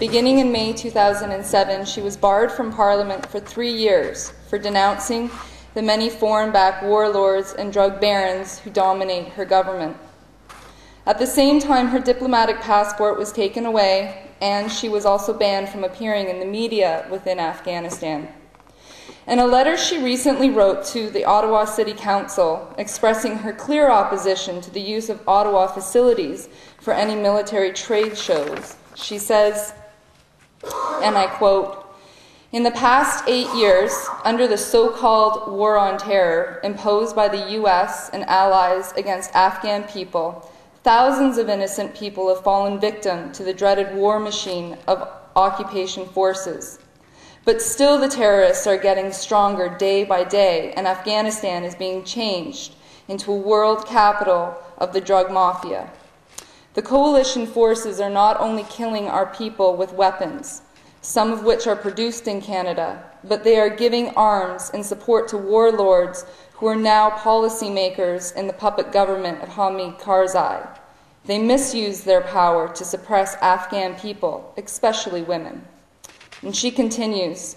Beginning in May 2007, she was barred from Parliament for three years for denouncing the many foreign backed warlords and drug barons who dominate her government. At the same time, her diplomatic passport was taken away, and she was also banned from appearing in the media within Afghanistan. In a letter she recently wrote to the Ottawa City Council expressing her clear opposition to the use of Ottawa facilities for any military trade shows, she says, and I quote, in the past eight years, under the so called war on terror imposed by the US and allies against Afghan people, thousands of innocent people have fallen victim to the dreaded war machine of occupation forces. But still, the terrorists are getting stronger day by day, and Afghanistan is being changed into a world capital of the drug mafia. The coalition forces are not only killing our people with weapons, some of which are produced in Canada, but they are giving arms and support to warlords who are now policymakers in the puppet government of Hamid Karzai. They misuse their power to suppress Afghan people, especially women. And she continues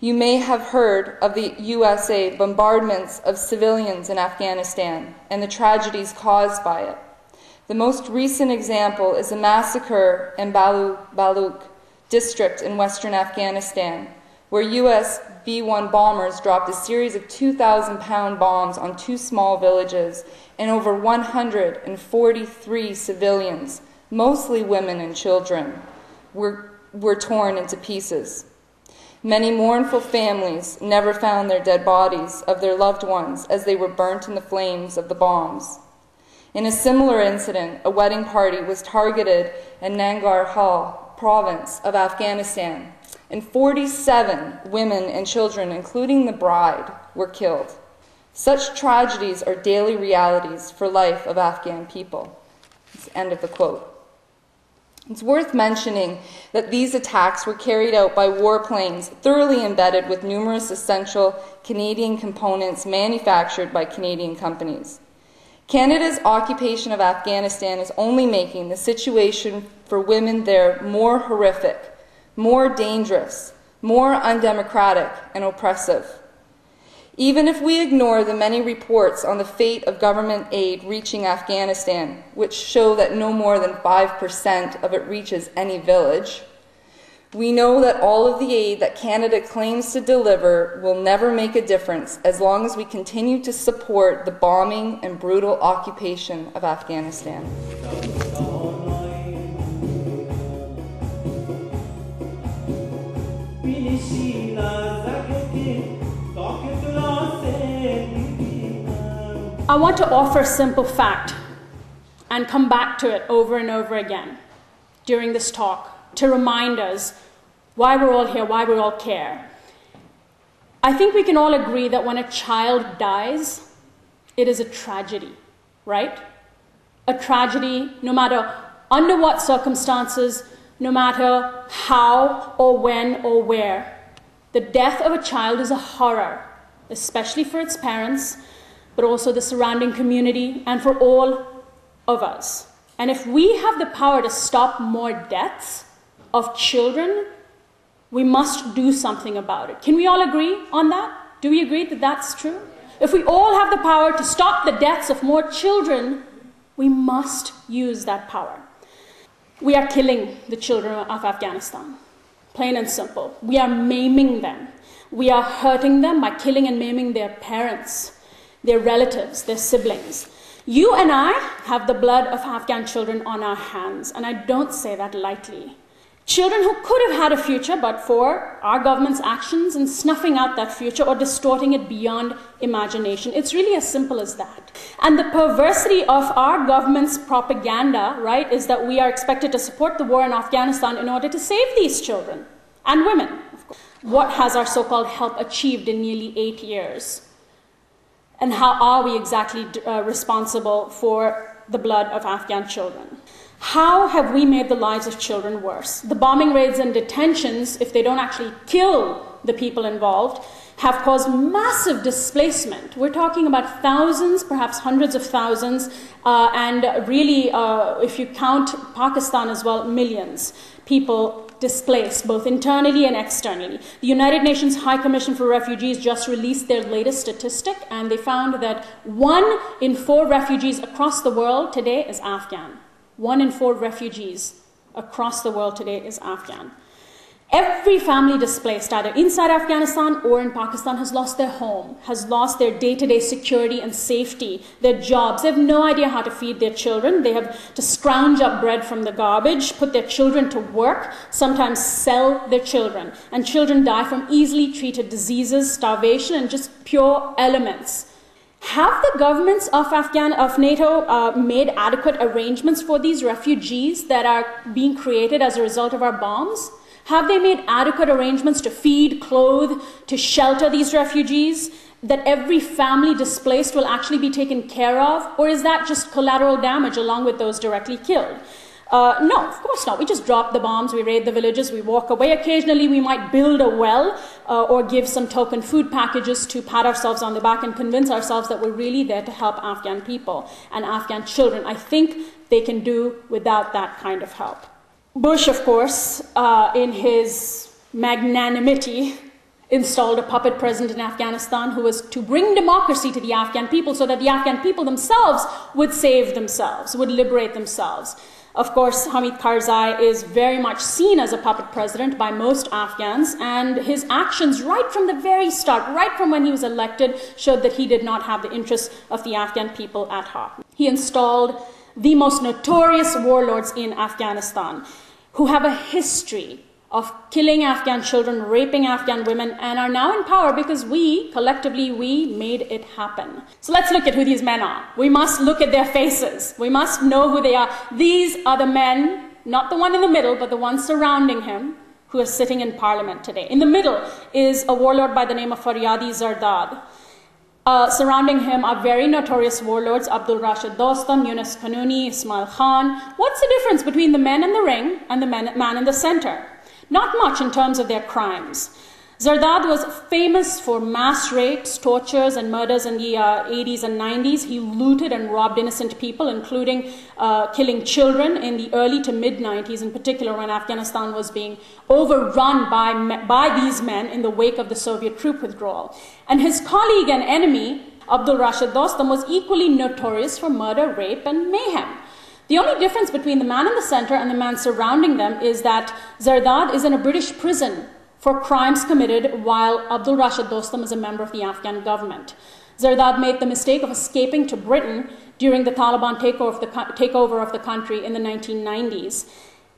You may have heard of the USA bombardments of civilians in Afghanistan and the tragedies caused by it. The most recent example is a massacre in Bala Baluk district in western Afghanistan, where US B 1 bombers dropped a series of 2,000 pound bombs on two small villages, and over 143 civilians, mostly women and children, were were torn into pieces. Many mournful families never found their dead bodies of their loved ones as they were burnt in the flames of the bombs. In a similar incident, a wedding party was targeted in Nangarhar Hall province of Afghanistan, and 47 women and children, including the bride, were killed. Such tragedies are daily realities for life of Afghan people. It's the end of the quote. It's worth mentioning that these attacks were carried out by warplanes thoroughly embedded with numerous essential Canadian components manufactured by Canadian companies. Canada's occupation of Afghanistan is only making the situation for women there more horrific, more dangerous, more undemocratic, and oppressive. Even if we ignore the many reports on the fate of government aid reaching Afghanistan, which show that no more than 5% of it reaches any village, we know that all of the aid that Canada claims to deliver will never make a difference as long as we continue to support the bombing and brutal occupation of Afghanistan. I want to offer a simple fact and come back to it over and over again during this talk to remind us why we're all here, why we all care. I think we can all agree that when a child dies, it is a tragedy, right? A tragedy, no matter under what circumstances, no matter how or when or where. The death of a child is a horror, especially for its parents, but also the surrounding community and for all of us. And if we have the power to stop more deaths of children, we must do something about it. Can we all agree on that? Do we agree that that's true? If we all have the power to stop the deaths of more children, we must use that power. We are killing the children of Afghanistan, plain and simple. We are maiming them. We are hurting them by killing and maiming their parents, their relatives, their siblings. You and I have the blood of Afghan children on our hands, and I don't say that lightly. Children who could have had a future, but for our government's actions in snuffing out that future or distorting it beyond imagination. It's really as simple as that. And the perversity of our government's propaganda, right, is that we are expected to support the war in Afghanistan in order to save these children and women. What has our so called help achieved in nearly eight years? And how are we exactly uh, responsible for the blood of Afghan children? How have we made the lives of children worse? The bombing raids and detentions, if they don't actually kill the people involved, have caused massive displacement. We're talking about thousands, perhaps hundreds of thousands, uh, and really, uh, if you count Pakistan as well, millions people displaced, both internally and externally. The United Nations High Commission for Refugees just released their latest statistic, and they found that one in four refugees across the world today is Afghan. One in four refugees across the world today is Afghan. Every family displaced, either inside Afghanistan or in Pakistan, has lost their home, has lost their day to day security and safety, their jobs. They have no idea how to feed their children. They have to scrounge up bread from the garbage, put their children to work, sometimes sell their children. And children die from easily treated diseases, starvation, and just pure elements. Have the governments of Afghan of NATO uh, made adequate arrangements for these refugees that are being created as a result of our bombs? Have they made adequate arrangements to feed, clothe, to shelter these refugees? That every family displaced will actually be taken care of? Or is that just collateral damage along with those directly killed? Uh, no, of course not. We just drop the bombs, we raid the villages, we walk away. Occasionally, we might build a well uh, or give some token food packages to pat ourselves on the back and convince ourselves that we're really there to help Afghan people and Afghan children. I think they can do without that kind of help. Bush, of course, uh, in his magnanimity, installed a puppet president in Afghanistan who was to bring democracy to the Afghan people so that the Afghan people themselves would save themselves, would liberate themselves. Of course, Hamid Karzai is very much seen as a puppet president by most Afghans, and his actions right from the very start, right from when he was elected, showed that he did not have the interests of the Afghan people at heart. He installed the most notorious warlords in Afghanistan who have a history of killing Afghan children, raping Afghan women, and are now in power because we, collectively, we made it happen. So let's look at who these men are. We must look at their faces. We must know who they are. These are the men, not the one in the middle, but the one surrounding him, who are sitting in parliament today. In the middle is a warlord by the name of Faryadi Zardad. Uh, surrounding him are very notorious warlords Abdul Rashid Dostum, Yunus Kanuni, Ismail Khan. What's the difference between the men in the ring and the man in the center? Not much in terms of their crimes. Zardad was famous for mass rapes, tortures, and murders in the uh, 80s and 90s. He looted and robbed innocent people, including uh, killing children in the early to mid 90s, in particular when Afghanistan was being overrun by, by these men in the wake of the Soviet troop withdrawal. And his colleague and enemy, Abdul Rashid Dostum, was equally notorious for murder, rape, and mayhem. The only difference between the man in the center and the man surrounding them is that Zardad is in a British prison for crimes committed while Abdul Rashid Dostum is a member of the Afghan government. Zardad made the mistake of escaping to Britain during the Taliban takeover of the, takeover of the country in the 1990s.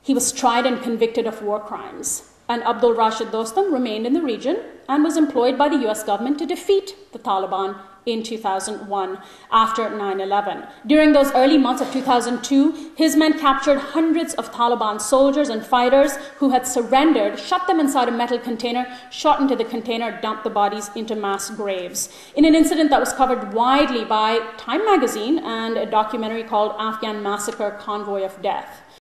He was tried and convicted of war crimes. And Abdul Rashid Dostum remained in the region and was employed by the US government to defeat the Taliban in 2001 after 9 11. During those early months of 2002, his men captured hundreds of Taliban soldiers and fighters who had surrendered, shut them inside a metal container, shot into the container, dumped the bodies into mass graves. In an incident that was covered widely by Time magazine and a documentary called Afghan Massacre Convoy of Death.